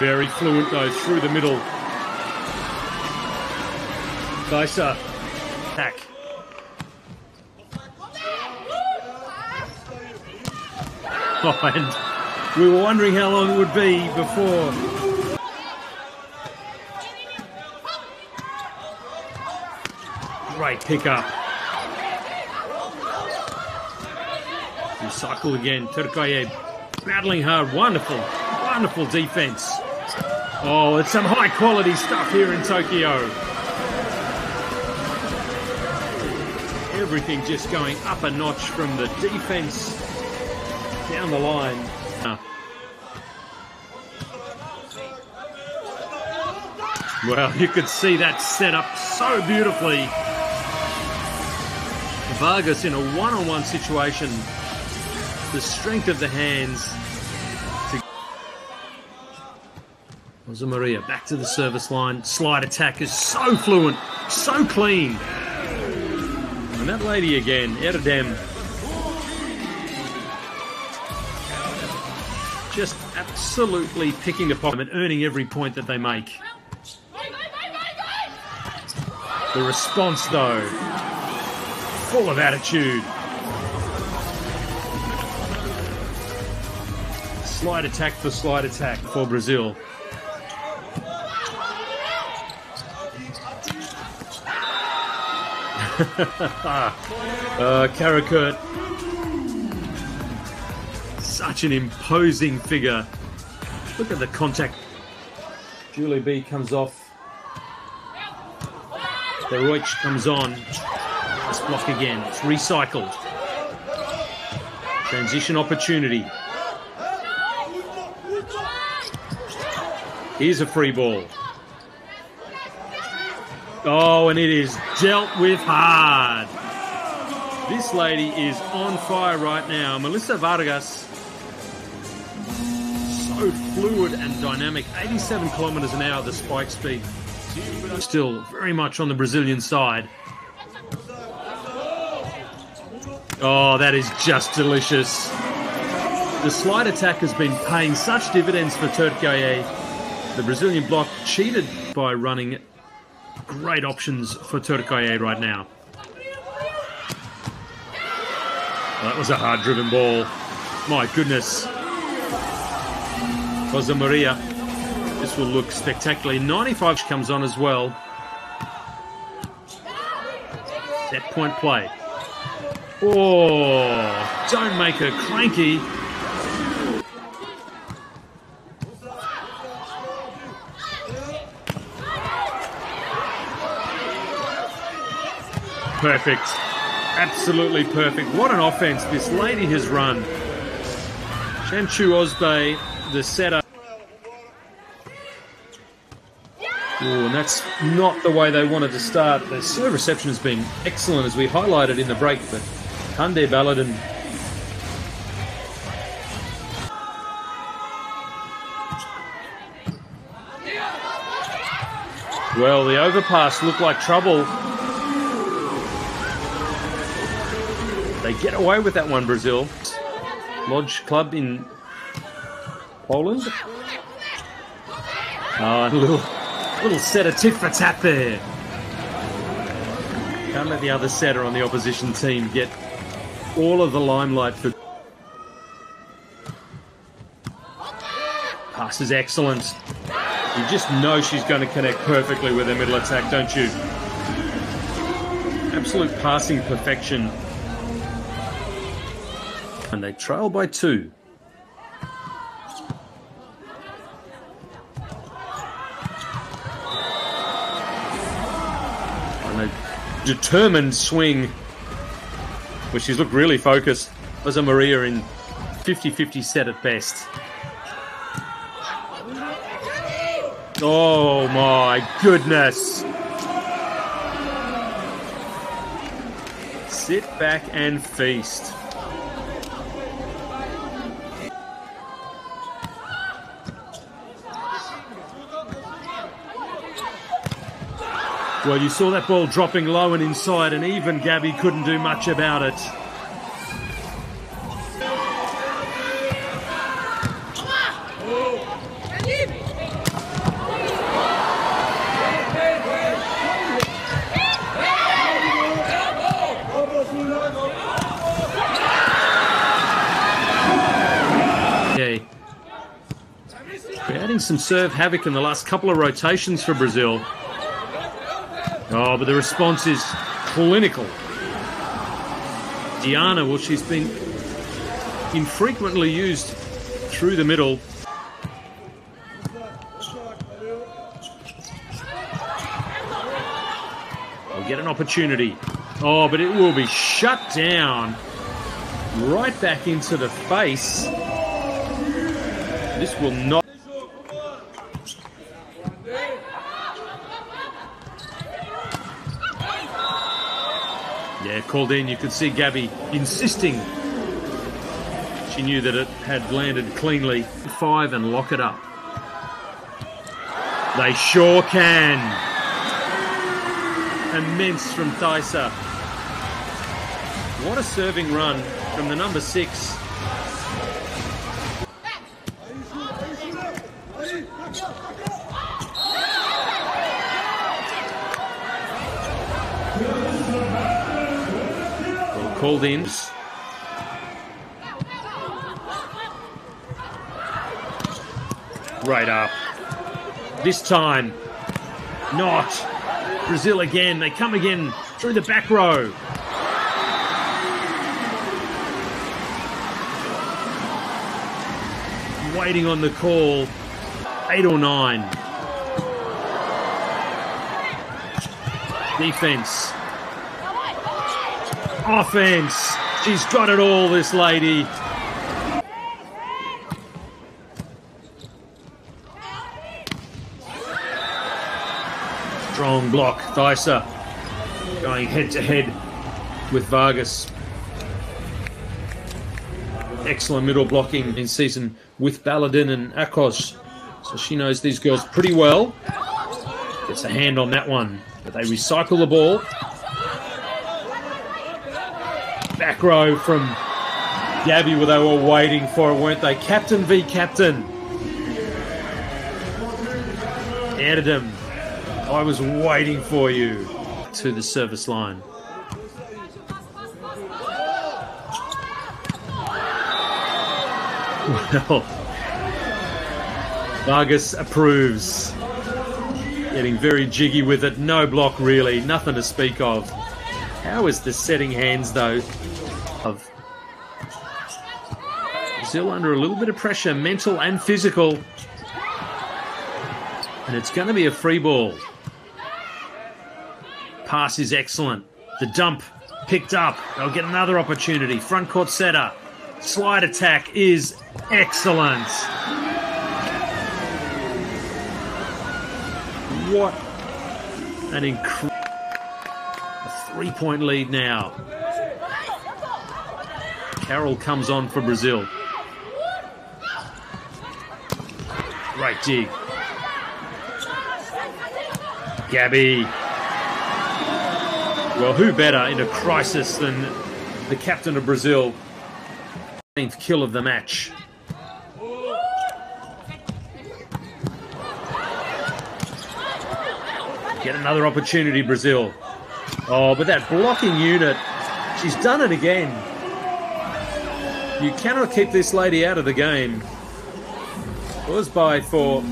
Very fluent though, through the middle. Thaisa. Attack. Oh, and we were wondering how long it would be before. Great pickup. Recycle again. Turkiye battling hard. Wonderful, wonderful defense. Oh, it's some high quality stuff here in Tokyo. Everything just going up a notch from the defense down the line. Well, you could see that set up so beautifully. Vargas in a one-on-one -on -one situation. The strength of the hands. Rosamaria back to the service line. Slide attack is so fluent, so clean. And that lady again, Erdem, just absolutely picking pocket and earning every point that they make. The response, though, full of attitude. Slide attack for slide attack for Brazil. uh, Karakurt. Such an imposing figure. Look at the contact. Julie B comes off. The Roich comes on. Let's block again. It's recycled. Transition opportunity. Here's a free ball. Oh, and it is dealt with hard. This lady is on fire right now. Melissa Vargas, so fluid and dynamic. 87 kilometers an hour, the spike speed. Still very much on the Brazilian side. Oh, that is just delicious. The slide attack has been paying such dividends for Turkey. The Brazilian block cheated by running great options for Turkey right now. that was a hard driven ball. My goodness. Rosamaria. This will look spectacular. 95 comes on as well. Set point play. Oh, don't make her cranky. Perfect. Absolutely perfect. What an offense this lady has run. Cansu Özbay, the setter. Ooh, and that's not the way they wanted to start. The serve reception has been excellent, as we highlighted in the break, but Hande Baladin Well, the overpass looked like trouble. They get away with that one, Brazil. Lodge Club in Poland. Oh, a little, little set of tit for tat there. Can't let the other setter on the opposition team get all of the limelight for. Pass is excellent. You just know she's going to connect perfectly with her middle attack, don't you? Absolute passing perfection and they trail by two. And a determined swing, which she's looked really focused. Rosamaria in 50-50 set at best. Oh my goodness. Sit back and feast. Well, you saw that ball dropping low and inside, and even Gabby couldn't do much about it. Creating some serve havoc in the last couple of rotations for Brazil. Oh, but the response is clinical. Diana, well, she's been infrequently used through the middle. We'll get an opportunity. Oh, but it will be shut down right back into the face. This will not. Called in. You could see Gabby insisting. She knew that it had landed cleanly. Five and lock it up. They sure can. Immense from Thaisa. What a serving run from the number six. Called in. Right up. This time, not. Brazil again. They come again through the back row. Waiting on the call. Eight or nine. Defense. Offense. She's got it all, this lady. Strong block. Thaisa going head to head with Vargas. Excellent middle blocking in season with Baladin and Akos. So she knows these girls pretty well. Gets a hand on that one. But they recycle the ball. Back row from Gabby, where they were waiting for it, weren't they? Captain v captain. Eda Erdem I was waiting for you to the service line. Well, Vargas approves. Getting very jiggy with it. No block, really. Nothing to speak of. How is the setting hands, though, of Brazil under a little bit of pressure, mental and physical. And it's going to be a free ball. Pass is excellent. The dump picked up. They'll get another opportunity. Front court setter. Slide attack is excellent. What an incredible three point lead now. Carol comes on for Brazil. Right dig. Gabby. Well, who better in a crisis than the captain of Brazil? 10th kill of the match. Get another opportunity, Brazil. Oh, but that blocking unit, she's done it again. You cannot keep this lady out of the game. It Was by for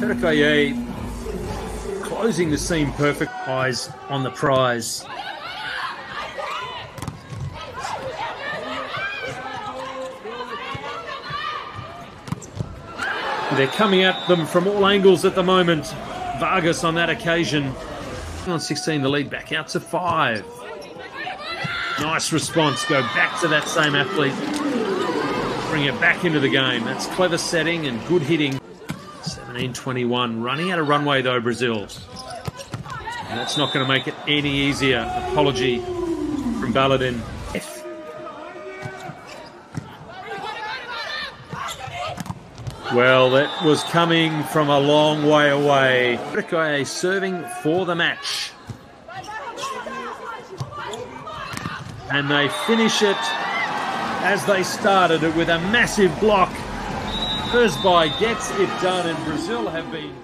Turkiye closing the seam perfect. Eyes on the prize. They're coming at them from all angles at the moment. Vargas on that occasion. On 16, the lead back out to five. Nice response. Go back to that same athlete. Bring it back into the game. That's clever setting and good hitting. 17-21. Running out of runway though, Brazil. And that's not going to make it any easier. Apology from Baladin. Well, that was coming from a long way away. Turkiye serving for the match. And they finish it as they started it with a massive block. Özbay gets it done, and Brazil have been